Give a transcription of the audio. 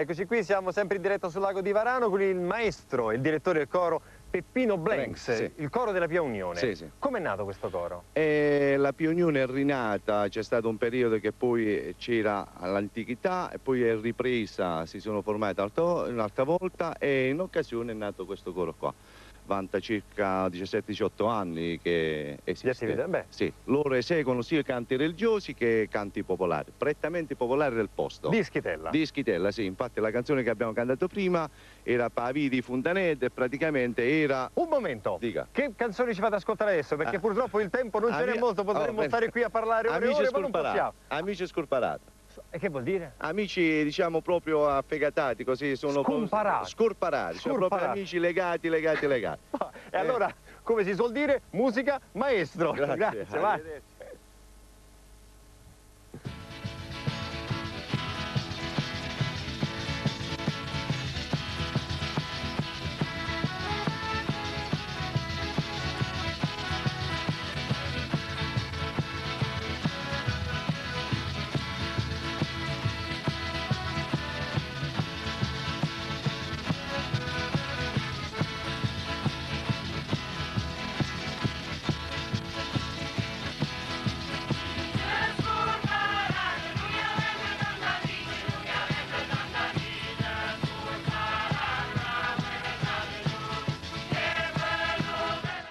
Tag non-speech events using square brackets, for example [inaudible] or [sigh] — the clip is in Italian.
Eccoci qui, siamo sempre in diretta sul lago di Varano con il maestro, il direttore del coro Peppino Blanks, Blanks, sì. il coro della Pia Unione. Sì, sì. Com'è nato questo coro? E la Pia Unione è rinata, c'è stato un periodo che poi c'era all'antichità e poi è ripresa, si sono formate un'altra volta e in occasione è nato questo coro qua. Vanta circa 17-18 anni che esiste. beh. Sì, loro eseguono sia canti religiosi che canti popolari, prettamente popolari del posto. Di Schitella. Di Schitella, sì, infatti la canzone che abbiamo cantato prima era Pavi di Fontanette e praticamente era... Un momento, Dica. che canzoni ci fate ascoltare adesso? Perché Ah. purtroppo il tempo non ce n'è molto, potremmo oh, stare qui a parlare ore Amici ore, ma non possiamo. scorporati. Amici scorporati. E che vuol dire? Amici diciamo proprio affegatati così sono Scomparati. scorparati, sono proprio Scorparati. amici legati, legati, legati. [laughs] E allora, come si suol dire, musica maestro. Grazie. Arrivederci.